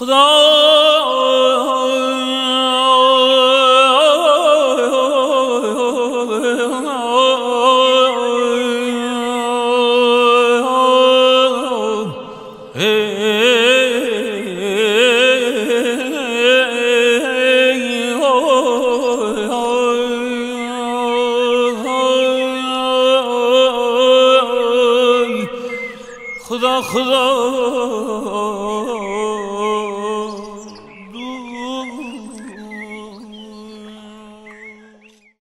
خدا Huda huda dur.